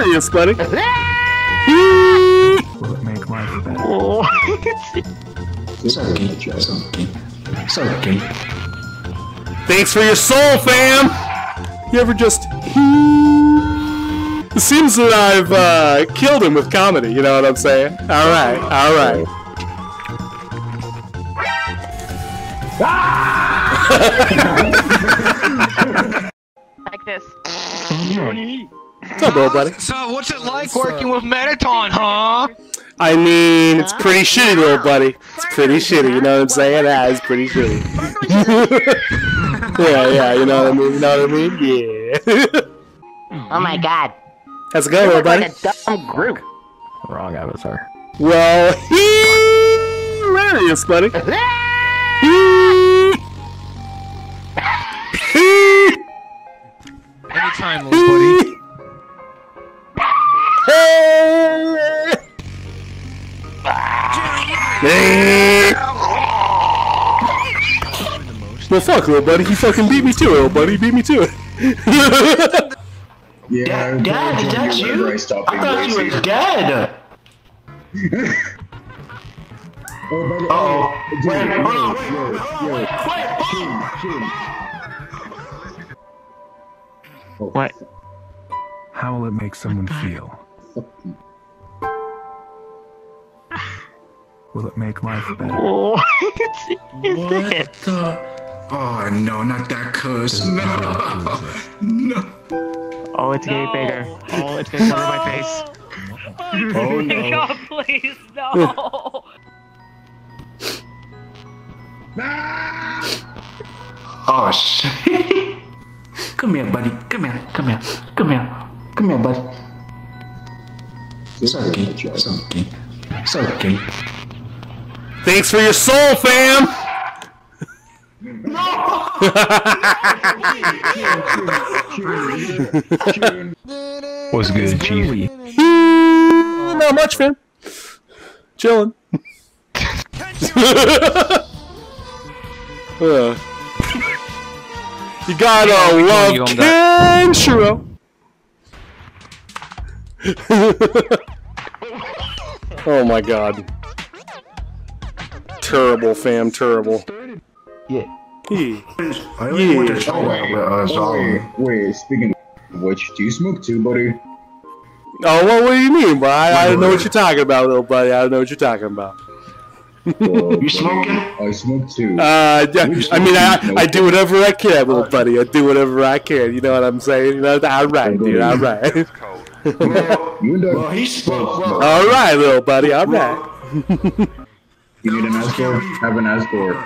hilarious, buddy. Will it make life better? It's okay. It's okay. It's okay. Thanks for your soul, fam. You ever just? It seems that I've uh, killed him with comedy. You know what I'm saying? All right, all right. Like this. What's up, little buddy? So, what's it like working with Mettaton, huh? I mean, it's pretty shitty, little buddy. It's pretty shitty. You know what I'm saying? That is pretty shitty. yeah, yeah. You know what I mean? You know what I mean? Yeah. Oh my god. How's it going, little buddy? Like a dumb group. Wrong avatar. Well, hilarious, buddy. Ah! Anytime, little buddy. Well, fuck, little buddy. He fucking beat me to it, little buddy. He beat me to it. Yeah, Dad, Dad, is that you? I, I thought you were dead. Oh, by the Oh, way, wait, dude, hold on, yo, wait, yo, wait, yo, wait, wait, Oh, What? How will it make someone feel? Will it make life better? What is What this? the? Oh no, not that curse. No. no. Oh, it's getting bigger. Oh, it's gonna cover my face. Oh no. God, please, no. Oh shit. Come here, buddy. Come here. Come here. Come here. Come here, buddy. It's okay. It's okay. It's okay. Thanks for your soul, fam. No! What's good, Chief. Not much, fam. Chilling. Uh, you gotta love you on Kenshiro. oh my god. Terrible, fam. Terrible. Yeah. Yeah. Oh, wait, oh, wait, wait, speaking of which, do you smoke too, buddy? Oh, well, what do you mean, bro? I, I don't know what you're talking about, little buddy. I don't know what you're talking about. you smoking? I smoke too. Uh, yeah, We I mean, I. I do whatever I can, little buddy. I do whatever I can. You know what I'm saying? You know, all right, dude. All right. you and Doug well, he smokes. all right, little buddy. All right. You need an escort? Have an escort.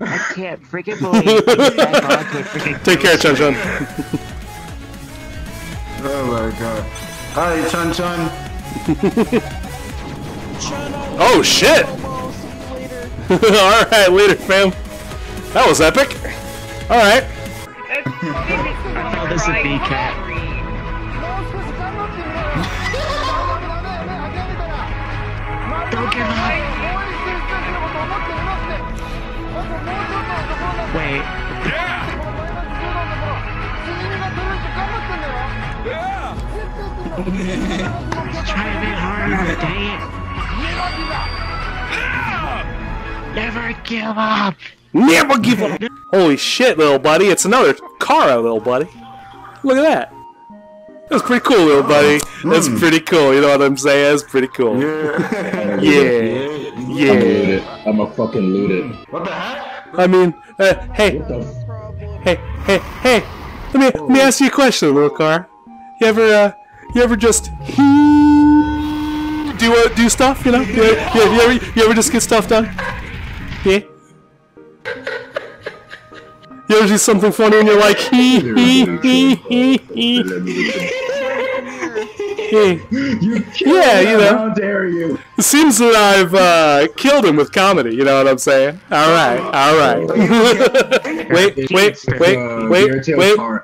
I can't freaking believe this back onto a freaking Take care, Chun Chun. Oh my god. Hi, Chun Chun. Oh shit! all right, later, fam. That was epic. All right. Oh, this is B cat. Don't give up. Wait. Just try a bit harder, dang it. Never give up. Never give up. Holy shit, little buddy! It's another Chara, little buddy. Look at that. That's pretty cool, little buddy. That's hmm. pretty cool. You know what I'm saying? That's pretty cool. Yeah. Yeah. I'm Yeah. looted. I'm a fucking looted. I mean, uh, hey, hey, hey, hey. Let me let me ask you a question, little car. You ever uh, you ever just do uh, do stuff? You know? You, you, you ever you ever just get stuff done? Yeah. You ever do something funny and you're like hee hee hee hee hee. Hee. You Yeah, you know. How dare you? It seems that I've uh, killed him with comedy. You know what I'm saying? All right, all right. wait, wait, wait, Uh, wait, wait.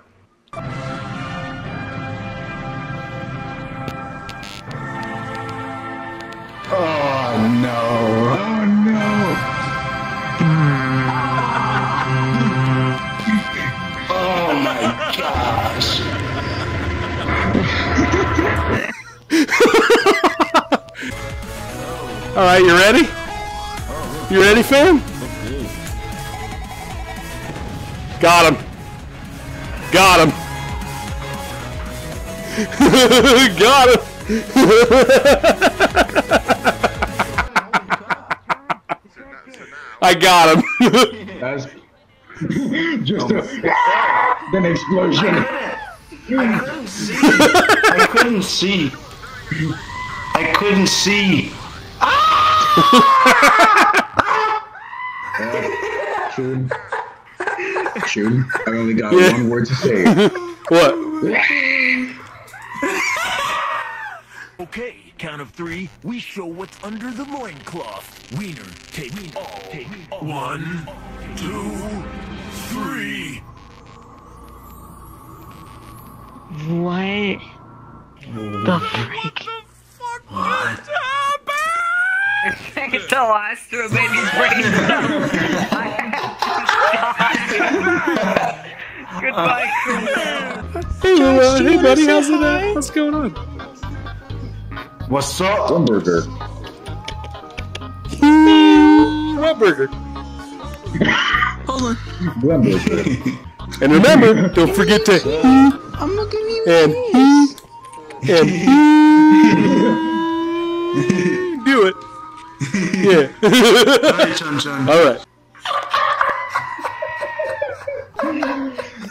Alright, you ready? You ready, fam? Got him. Got him. Got him. I got him. That's just a, then explosion. I couldn't see. I couldn't see. Shun. Shun. I only got Yeah. one word to say. what? Okay, count of three, we show what's under the loincloth. Wiener, take me all. Take me all. One, two, three. What? The freak? It's the last two baby's brain Goodbye, Hey, uh, hey, buddy, how's it? Uh, what's going on? What's up? Hamburger. What burger? Hamburger. And remember, don't forget to I'm looking and and do it. Yeah. Hi, Chun Chun. All right.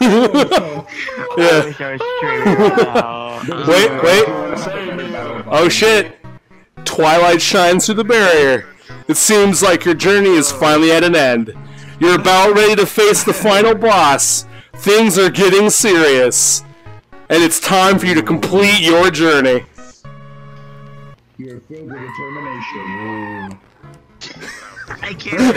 yeah. Wish I was straight now. Wait, wait. Oh shit. Twilight shines through the barrier. It seems like your journey is finally at an end. You're about ready to face the final boss. Things are getting serious. And it's time for you to complete your journey. You're filled with determination. I can't.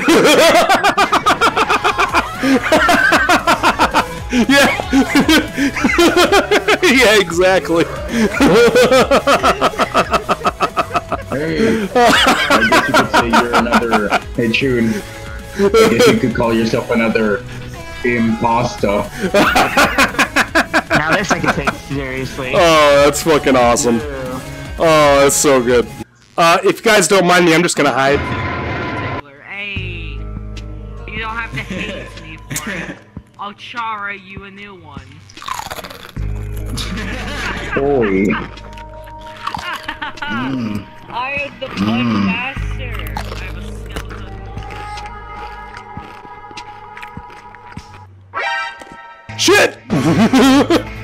Yeah. yeah, exactly. Hey, I guess you could say you're another. Hey, I guess you could call yourself another imposter. Now this I can take seriously. Oh, that's fucking awesome. Oh, that's so good. Uh, if you guys don't mind me, I'm just gonna hide. Hey, you don't have to hate me for it. I'll chara you a new one. Boy. I am the blood master. I have a skeleton. Shit!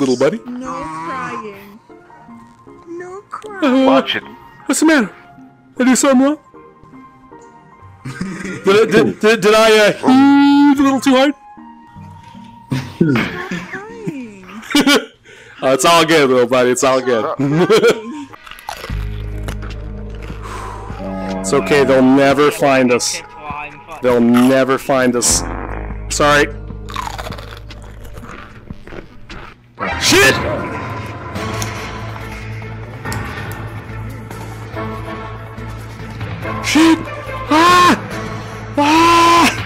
little buddy. No crying. No crying. Watch it. What's the matter? Did I do something wrong? did, I, did, did, did I uh, heave a little too hard? Uh, it's all good, little buddy. It's all good. it's okay. They'll never find us. That's why I'm fucking. They'll never find us. Sorry. Shit! Shit! Ah! Ah!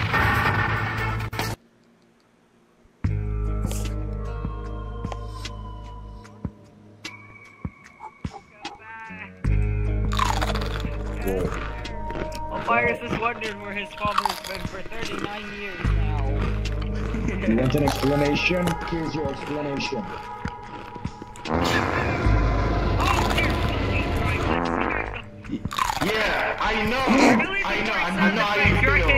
Virus is wondering where his father's been for 39 years now. You want an explanation? Here's your explanation. Yeah, I know. I know. I know how you feel.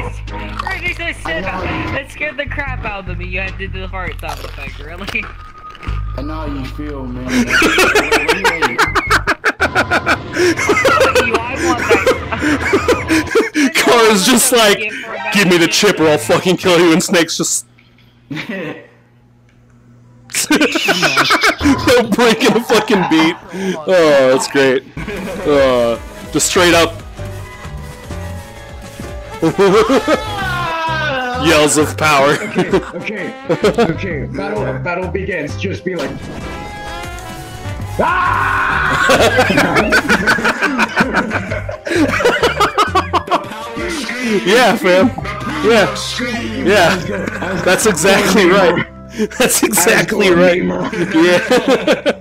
Really, this shit that scared the crap out of me. You had to do the heart sound effect, really? I know how you feel, man. Wait, wait, wait. you, I want that. Chara's just like, give me the chip or I'll fucking kill you, and Snake's just. They're breaking the fucking beat. Oh, that's great. Uh, just straight up. Yells of power. Okay, okay. okay. Battle, battle begins. Just be like. Ah! yeah, fam. Yeah. Yeah. That's exactly right. That's exactly right. Yeah.